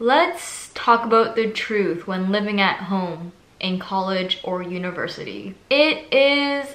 Let's talk about the truth when living at home in college or university. It is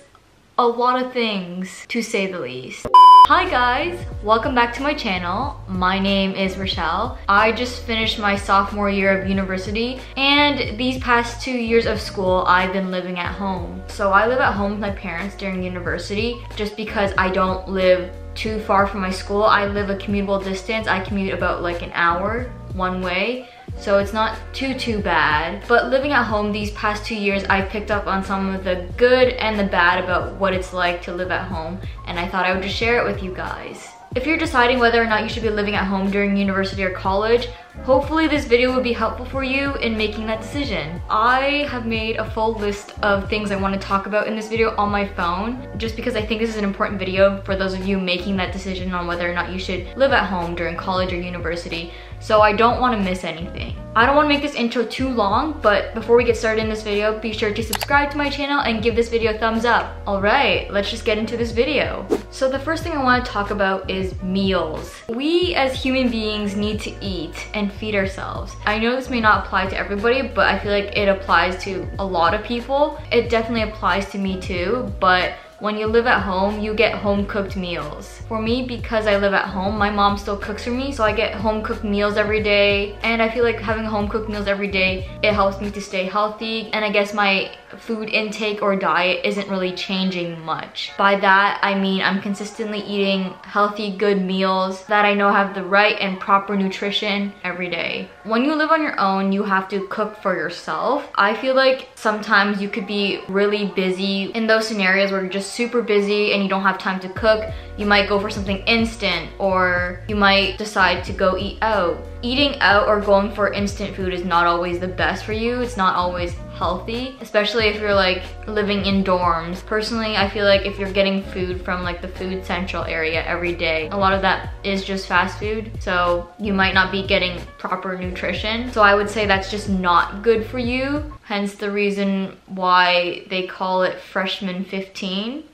a lot of things to say the least. Hi guys, welcome back to my channel. My name is Rachelle. I just finished my sophomore year of university and these past two years of school I've been living at home. So I live at home with my parents during university just because I don't live too far from my school. I live a commutable distance. I commute about like an hour one way so it's not too too bad. But living at home these past two years I picked up on some of the good and the bad about what it's like to live at home and I thought I would just share it with you guys. If you're deciding whether or not you should be living at home during university or college Hopefully this video will be helpful for you in making that decision. I have made a full list of things I want to talk about in this video on my phone just because I think this is an important video for those of you making that decision on whether or not you should live at home during college or university so I don't want to miss anything. I don't want to make this intro too long, but before we get started in this video, be sure to subscribe to my channel and give this video a thumbs up. Alright, let's just get into this video. So the first thing I want to talk about is meals. We as human beings need to eat and feed ourselves. I know this may not apply to everybody, but I feel like it applies to a lot of people. It definitely applies to me too, but when you live at home, you get home cooked meals. For me, because I live at home, my mom still cooks for me, so I get home cooked meals every day. And I feel like having home cooked meals every day, it helps me to stay healthy. And I guess my food intake or diet isn't really changing much. By that, I mean I'm consistently eating healthy, good meals that I know have the right and proper nutrition every day. When you live on your own, you have to cook for yourself. I feel like sometimes you could be really busy in those scenarios where you're just super busy and you don't have time to cook. You might go for something instant or you might decide to go eat out. Eating out or going for instant food is not always the best for you. It's not always healthy, especially if you're like living in dorms. Personally, I feel like if you're getting food from like the food central area every day, a lot of that is just fast food. So you might not be getting proper nutrition. So I would say that's just not good for you. Hence the reason why they call it freshman 15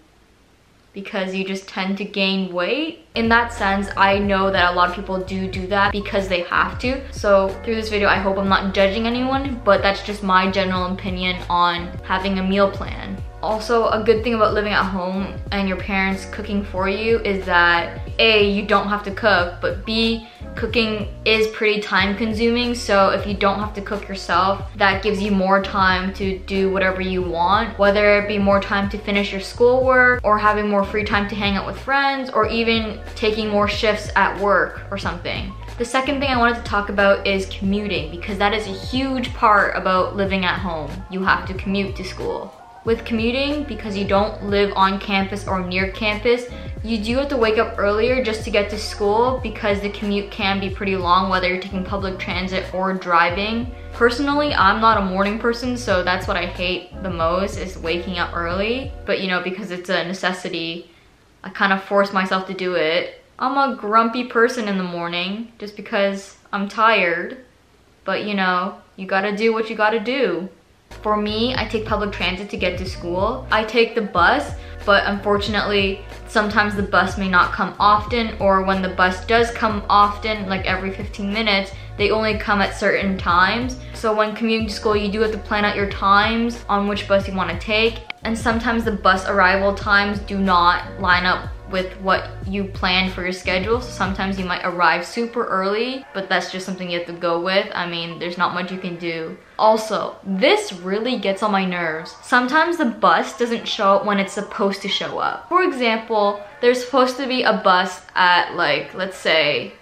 because you just tend to gain weight. In that sense, I know that a lot of people do do that because they have to. So through this video, I hope I'm not judging anyone, but that's just my general opinion on having a meal plan. Also, a good thing about living at home and your parents cooking for you is that A, you don't have to cook, but B, cooking is pretty time consuming so if you don't have to cook yourself that gives you more time to do whatever you want whether it be more time to finish your schoolwork or having more free time to hang out with friends or even taking more shifts at work or something the second thing I wanted to talk about is commuting because that is a huge part about living at home. You have to commute to school. With commuting, because you don't live on campus or near campus, you do have to wake up earlier just to get to school because the commute can be pretty long whether you're taking public transit or driving. Personally, I'm not a morning person, so that's what I hate the most is waking up early. But you know, because it's a necessity, I kind of force myself to do it. I'm a grumpy person in the morning just because I'm tired. But you know, you gotta do what you gotta do. For me, I take public transit to get to school. I take the bus, but unfortunately, sometimes the bus may not come often, or when the bus does come often, like every 15 minutes, they only come at certain times. So when commuting to school, you do have to plan out your times on which bus you want to take. And sometimes the bus arrival times do not line up with what you plan for your schedule. So sometimes you might arrive super early, but that's just something you have to go with. I mean, there's not much you can do. Also, this really gets on my nerves. Sometimes the bus doesn't show up when it's supposed to show up. For example, there's supposed to be a bus at like, let's say,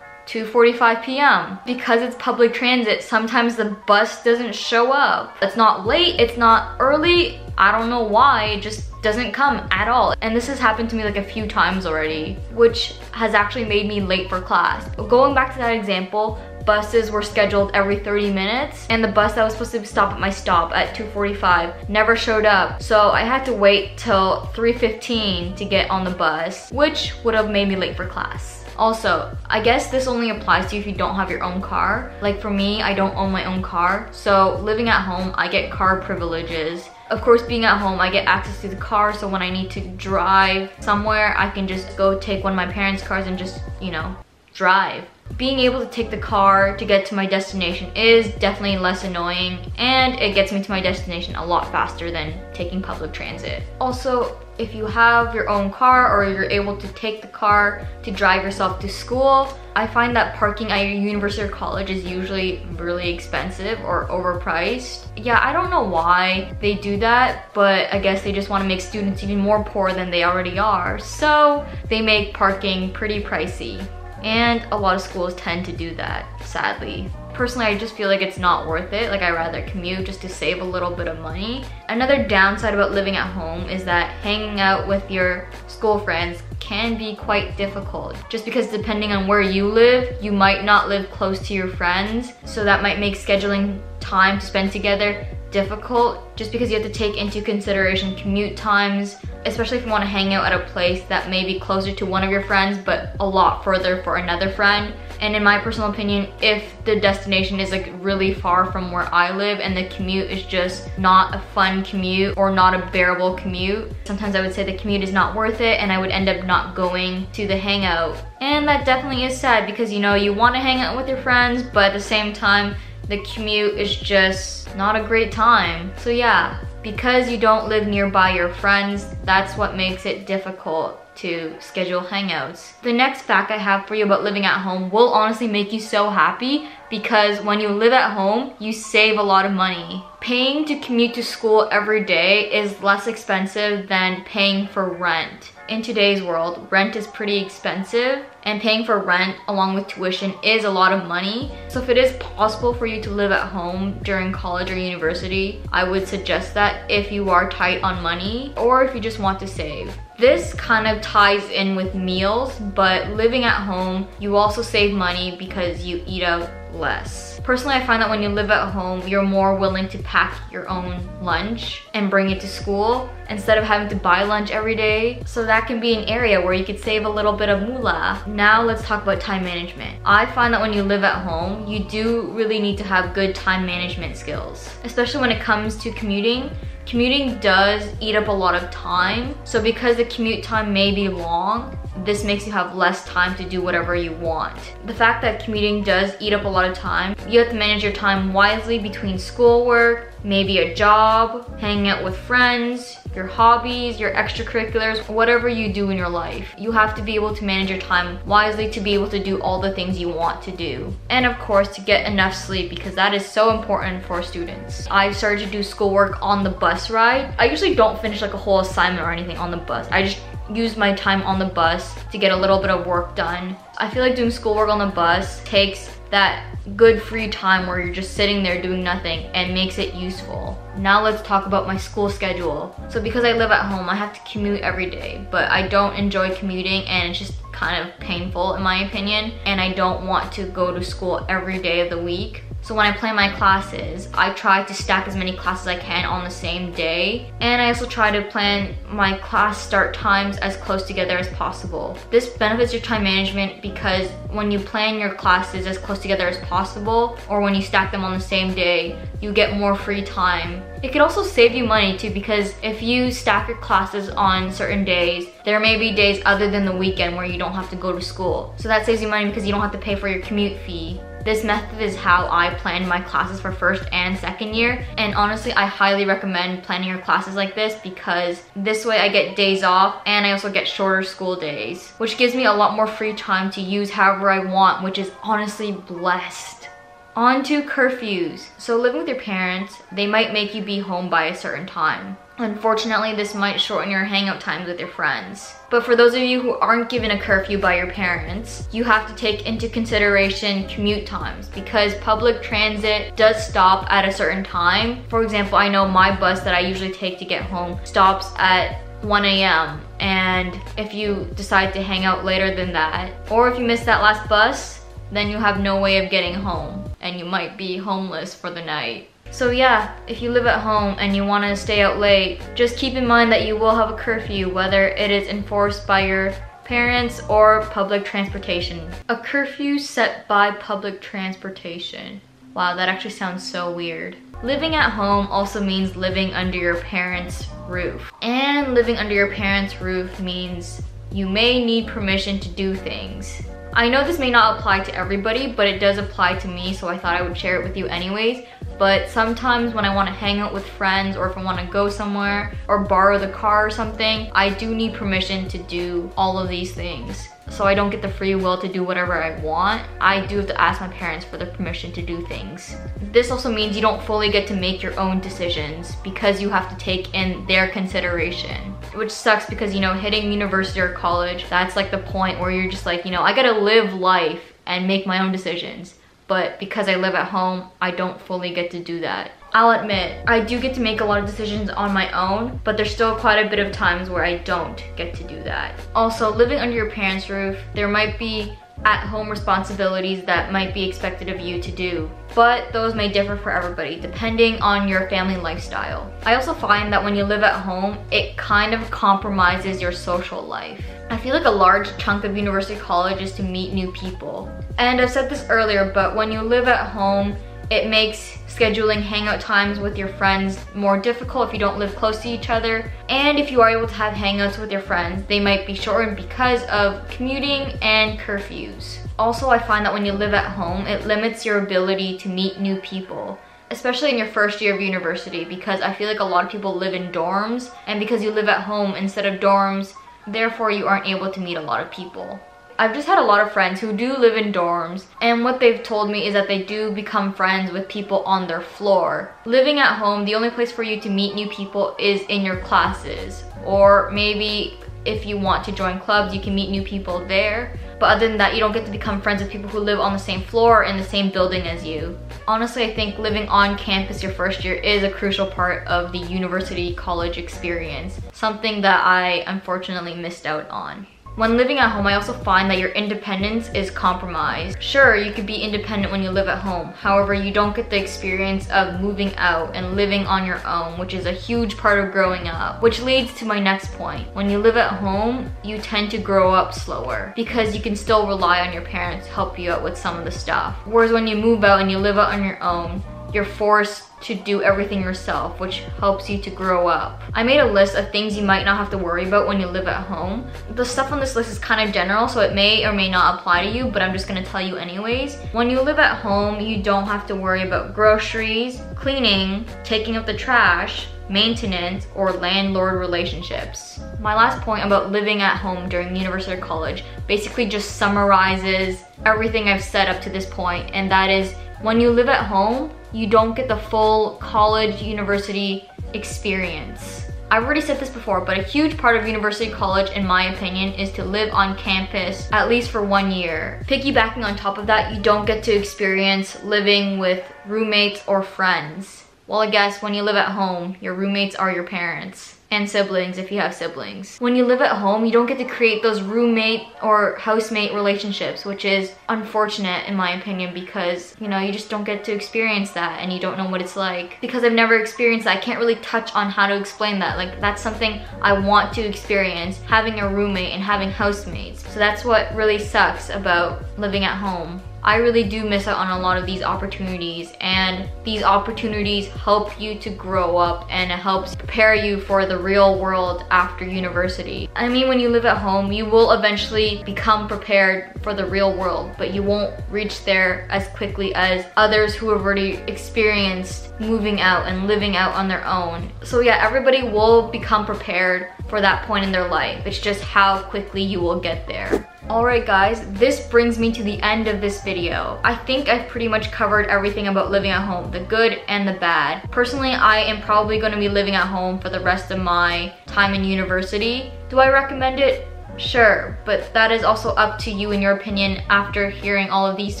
2.45 p.m. Because it's public transit, sometimes the bus doesn't show up. It's not late, it's not early, I don't know why, it just doesn't come at all. And this has happened to me like a few times already, which has actually made me late for class. Going back to that example, buses were scheduled every 30 minutes and the bus that was supposed to stop at my stop at 2.45 never showed up. So I had to wait till 3.15 to get on the bus, which would have made me late for class. Also, I guess this only applies to you if you don't have your own car. Like for me, I don't own my own car. So living at home, I get car privileges. Of course, being at home, I get access to the car. So when I need to drive somewhere, I can just go take one of my parents' cars and just, you know, drive. Being able to take the car to get to my destination is definitely less annoying and it gets me to my destination a lot faster than taking public transit. Also, if you have your own car or you're able to take the car to drive yourself to school, I find that parking at your university or college is usually really expensive or overpriced. Yeah, I don't know why they do that, but I guess they just want to make students even more poor than they already are. So they make parking pretty pricey. And a lot of schools tend to do that, sadly. Personally, I just feel like it's not worth it. Like I rather commute just to save a little bit of money. Another downside about living at home is that hanging out with your school friends can be quite difficult. Just because depending on where you live, you might not live close to your friends. So that might make scheduling time to spend together difficult just because you have to take into consideration commute times, especially if you want to hang out at a place that may be closer to one of your friends but a lot further for another friend. And in my personal opinion, if the destination is like really far from where I live and the commute is just not a fun commute or not a bearable commute, sometimes I would say the commute is not worth it and I would end up not going to the hangout. And that definitely is sad because you know, you want to hang out with your friends, but at the same time, the commute is just not a great time. So yeah, because you don't live nearby your friends, that's what makes it difficult to schedule hangouts. The next fact I have for you about living at home will honestly make you so happy because when you live at home, you save a lot of money. Paying to commute to school every day is less expensive than paying for rent in today's world, rent is pretty expensive and paying for rent along with tuition is a lot of money. So if it is possible for you to live at home during college or university, I would suggest that if you are tight on money or if you just want to save. This kind of ties in with meals, but living at home, you also save money because you eat out less. Personally, I find that when you live at home, you're more willing to pack your own lunch and bring it to school instead of having to buy lunch every day. So that can be an area where you could save a little bit of moolah. Now let's talk about time management. I find that when you live at home, you do really need to have good time management skills, especially when it comes to commuting. Commuting does eat up a lot of time. So because the commute time may be long, this makes you have less time to do whatever you want. The fact that commuting does eat up a lot of time, you have to manage your time wisely between schoolwork, maybe a job, hanging out with friends, your hobbies, your extracurriculars, whatever you do in your life. You have to be able to manage your time wisely to be able to do all the things you want to do. And of course, to get enough sleep because that is so important for students. I started to do schoolwork on the bus ride. I usually don't finish like a whole assignment or anything on the bus. I just use my time on the bus to get a little bit of work done. I feel like doing schoolwork on the bus takes that good free time where you're just sitting there doing nothing and makes it useful. Now let's talk about my school schedule. So because I live at home, I have to commute every day, but I don't enjoy commuting and it's just kind of painful in my opinion. And I don't want to go to school every day of the week. So when I plan my classes, I try to stack as many classes as I can on the same day. And I also try to plan my class start times as close together as possible. This benefits your time management because when you plan your classes as close together as possible, or when you stack them on the same day, you get more free time. It could also save you money too because if you stack your classes on certain days, there may be days other than the weekend where you don't have to go to school. So that saves you money because you don't have to pay for your commute fee. This method is how I planned my classes for first and second year. And honestly, I highly recommend planning your classes like this because this way I get days off and I also get shorter school days, which gives me a lot more free time to use however I want, which is honestly blessed. On to curfews. So living with your parents, they might make you be home by a certain time. Unfortunately, this might shorten your hangout times with your friends. But for those of you who aren't given a curfew by your parents, you have to take into consideration commute times because public transit does stop at a certain time. For example, I know my bus that I usually take to get home stops at 1 a.m. And if you decide to hang out later than that, or if you miss that last bus, then you have no way of getting home and you might be homeless for the night. So yeah, if you live at home and you want to stay out late, just keep in mind that you will have a curfew, whether it is enforced by your parents or public transportation. A curfew set by public transportation. Wow, that actually sounds so weird. Living at home also means living under your parents' roof. And living under your parents' roof means you may need permission to do things. I know this may not apply to everybody, but it does apply to me, so I thought I would share it with you anyways. But sometimes when I want to hang out with friends or if I want to go somewhere or borrow the car or something, I do need permission to do all of these things so I don't get the free will to do whatever I want, I do have to ask my parents for the permission to do things. This also means you don't fully get to make your own decisions because you have to take in their consideration. Which sucks because, you know, hitting university or college, that's like the point where you're just like, you know, I gotta live life and make my own decisions. But because I live at home, I don't fully get to do that. I'll admit, I do get to make a lot of decisions on my own, but there's still quite a bit of times where I don't get to do that. Also, living under your parents' roof, there might be at-home responsibilities that might be expected of you to do, but those may differ for everybody depending on your family lifestyle. I also find that when you live at home, it kind of compromises your social life. I feel like a large chunk of university college is to meet new people. And I've said this earlier, but when you live at home, it makes scheduling hangout times with your friends more difficult if you don't live close to each other. And if you are able to have hangouts with your friends, they might be shortened because of commuting and curfews. Also, I find that when you live at home, it limits your ability to meet new people especially in your first year of university because I feel like a lot of people live in dorms and because you live at home instead of dorms, therefore you aren't able to meet a lot of people. I've just had a lot of friends who do live in dorms and what they've told me is that they do become friends with people on their floor. Living at home, the only place for you to meet new people is in your classes or maybe if you want to join clubs, you can meet new people there. But other than that, you don't get to become friends with people who live on the same floor or in the same building as you. Honestly, I think living on campus your first year is a crucial part of the university college experience. Something that I unfortunately missed out on. When living at home, I also find that your independence is compromised. Sure, you could be independent when you live at home. However, you don't get the experience of moving out and living on your own, which is a huge part of growing up. Which leads to my next point. When you live at home, you tend to grow up slower because you can still rely on your parents to help you out with some of the stuff. Whereas when you move out and you live out on your own, you're forced to do everything yourself, which helps you to grow up. I made a list of things you might not have to worry about when you live at home. The stuff on this list is kind of general, so it may or may not apply to you, but I'm just gonna tell you anyways. When you live at home, you don't have to worry about groceries, cleaning, taking out the trash, maintenance, or landlord relationships. My last point about living at home during university or college basically just summarizes everything I've said up to this point, and that is when you live at home, you don't get the full college, university experience. I've already said this before, but a huge part of university college, in my opinion, is to live on campus at least for one year. Piggybacking on top of that, you don't get to experience living with roommates or friends. Well, I guess when you live at home, your roommates are your parents and siblings if you have siblings. When you live at home, you don't get to create those roommate or housemate relationships, which is unfortunate in my opinion because, you know, you just don't get to experience that and you don't know what it's like. Because I've never experienced that, I can't really touch on how to explain that. Like, that's something I want to experience, having a roommate and having housemates. So that's what really sucks about living at home. I really do miss out on a lot of these opportunities and these opportunities help you to grow up and it helps prepare you for the real world after university. I mean, when you live at home, you will eventually become prepared for the real world, but you won't reach there as quickly as others who have already experienced moving out and living out on their own. So yeah, everybody will become prepared for that point in their life. It's just how quickly you will get there. Alright guys, this brings me to the end of this video. I think I've pretty much covered everything about living at home, the good and the bad. Personally, I am probably going to be living at home for the rest of my time in university. Do I recommend it? Sure, but that is also up to you in your opinion after hearing all of these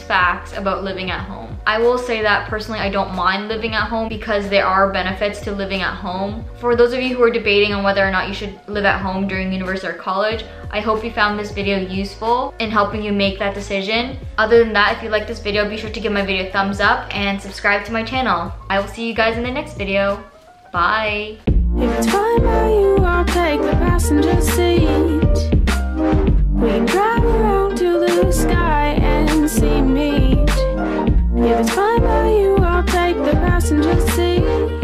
facts about living at home. I will say that personally I don't mind living at home because there are benefits to living at home. For those of you who are debating on whether or not you should live at home during university or college, I hope you found this video useful in helping you make that decision. Other than that, if you like this video, be sure to give my video a thumbs up and subscribe to my channel. I will see you guys in the next video. Bye! We can drive around to the sky and see me. If it's fine by you, I'll take the passenger seat.